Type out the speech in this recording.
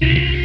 Yeah.